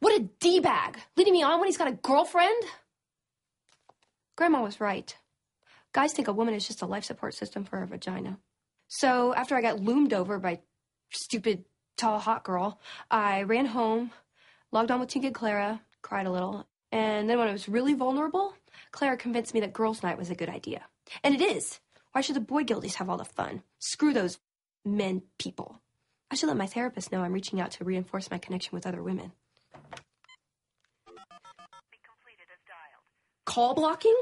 What a D-bag! Leading me on when he's got a girlfriend? Grandma was right. Guys think a woman is just a life support system for a vagina. So after I got loomed over by stupid, tall, hot girl, I ran home, logged on with Tinky Clara, cried a little, and then when I was really vulnerable, Clara convinced me that girls' night was a good idea. And it is. Why should the boy guildies have all the fun? Screw those men people. I should let my therapist know I'm reaching out to reinforce my connection with other women. Call blocking?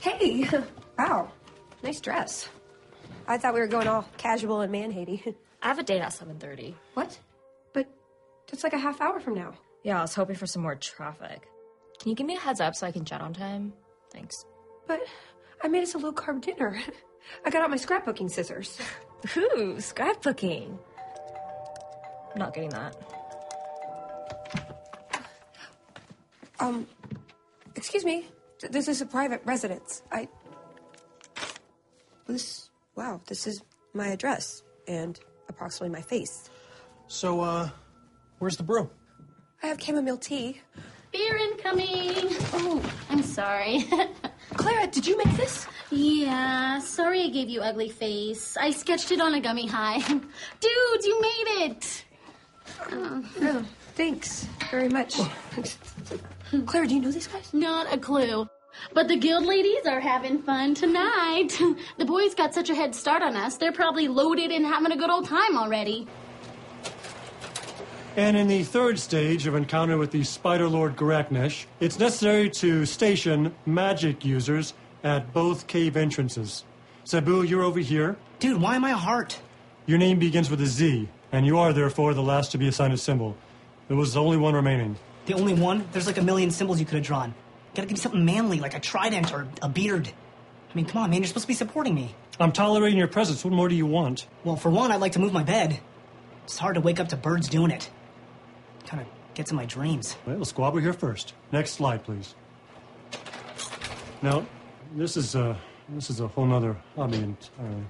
Hey! Wow. Nice dress. I thought we were going all casual and man hating. I have a date at 7.30. What? But that's like a half hour from now. Yeah, I was hoping for some more traffic. Can you give me a heads up so I can jet on time? Thanks. But I made us a low carb dinner. I got out my scrapbooking scissors. Ooh, scrapbooking. I'm not getting that. Um, excuse me. This is a private residence. I. This. Wow, this is my address and approximately my face. So, uh, where's the brew? I have chamomile tea. Beer incoming. Oh, I'm sorry. Clara, did you make this? yeah, sorry I gave you ugly face. I sketched it on a gummy high. Dude, you made it. Oh, thanks very much. Clara, do you know these guys? Not a clue. But the guild ladies are having fun tonight. The boys got such a head start on us, they're probably loaded and having a good old time already. And in the third stage of encounter with the Spider Lord Garaknesh, it's necessary to station magic users at both cave entrances. Zaboo, you're over here. Dude, why am I a heart? Your name begins with a Z, and you are therefore the last to be assigned a symbol. There was the only one remaining. The only one? There's like a million symbols you could have drawn. Gotta give me something manly, like a trident or a beard. I mean, come on, man, you're supposed to be supporting me. I'm tolerating your presence. What more do you want? Well, for one, I'd like to move my bed. It's hard to wake up to birds doing it. Kind of gets in my dreams. Well, Squabble here first. Next slide, please. Now, this is uh, this is a whole nother hobby entirely.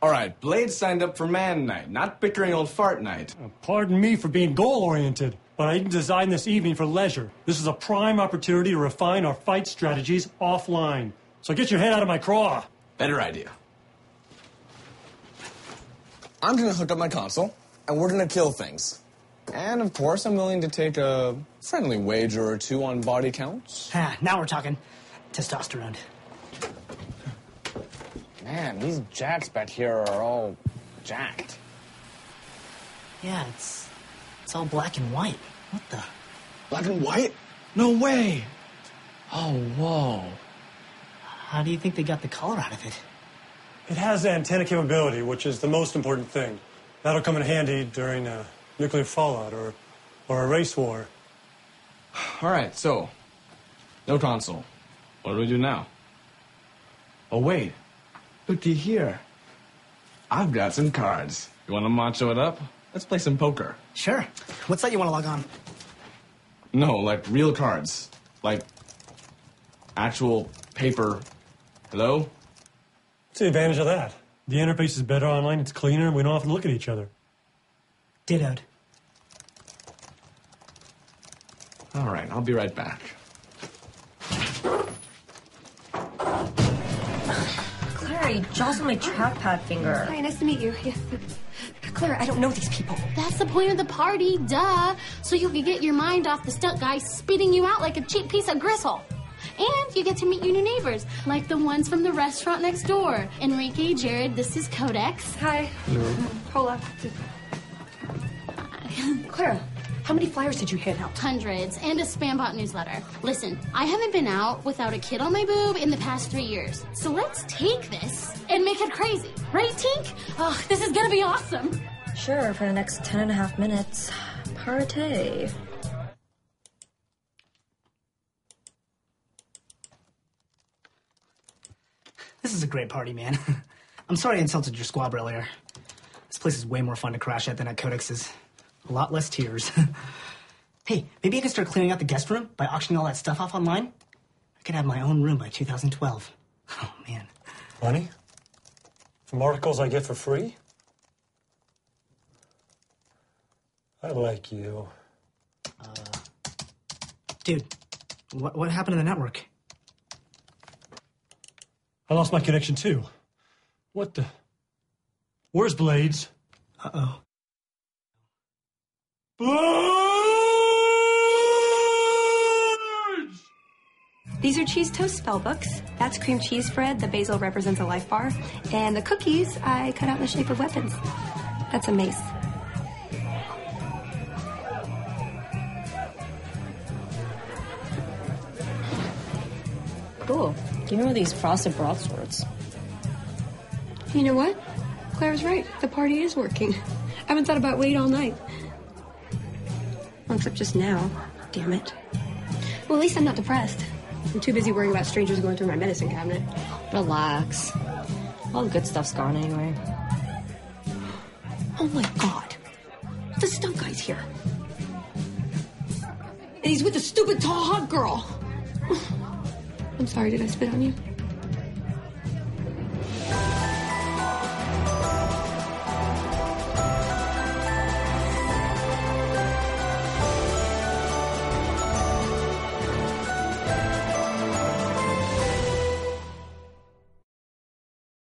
All right, Blade signed up for man night, not bickering old fart night. Uh, Pardon me for being goal oriented, but I didn't design this evening for leisure. This is a prime opportunity to refine our fight strategies offline. So get your head out of my craw. Better idea. I'm gonna hook up my console, and we're gonna kill things. And of course, I'm willing to take a friendly wager or two on body counts. Ah, now we're talking. Testosterone. Man, these jacks back here are all jacked. Yeah, it's it's all black and white. What the? Black and white? No way! Oh, whoa. How do you think they got the color out of it? It has antenna capability, which is the most important thing. That'll come in handy during a nuclear fallout or, or a race war. All right, so, no console. What do we do now? Oh, wait. Looky here. I've got some cards. You want to macho it up? Let's play some poker. Sure. What's that you want to log on? No, like real cards. Like actual paper. Hello? What's the advantage of that? The interface is better online, it's cleaner, and we don't have to look at each other. Dittoed. All right, I'll be right back. Clara, you jostled my trackpad finger. Hi, nice to meet you. Yes. Clara, I don't know these people. That's the point of the party, duh. So you can get your mind off the stunt guy spitting you out like a cheap piece of gristle. And you get to meet your new neighbors, like the ones from the restaurant next door. Enrique, Jared, this is Codex. Hi. Hello. Hola. Clara, how many flyers did you hand out? Hundreds, and a spam bot newsletter. Listen, I haven't been out without a kid on my boob in the past three years. So let's take this and make it crazy. Right, Tink? Oh, this is gonna be awesome. Sure, for the next ten and a half minutes. Partay. This is a great party, man. I'm sorry I insulted your squab earlier. This place is way more fun to crash at than at Codex's. A lot less tears. hey, maybe I can start clearing out the guest room by auctioning all that stuff off online? I could have my own room by 2012. Oh, man. Money? From articles I get for free? Like you. Uh, Dude, what, what happened to the network? I lost my connection too. What the? Where's Bladezz? Uh oh. Bladezz! These are cheese toast spell books. That's cream cheese bread. The basil represents a life bar. And the cookies I cut out in the shape of weapons. That's a mace. Cool. Give me one of these frosted broadswords. You know what? Claire's right. The party is working. I haven't thought about Wade all night. Except just now. Damn it. Well, at least I'm not depressed. I'm too busy worrying about strangers going through my medicine cabinet. Relax. All the good stuff's gone anyway. Oh my god. The stunt guy's here. And he's with the stupid tall hot girl. I'm sorry, did I spit on you?